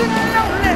she's so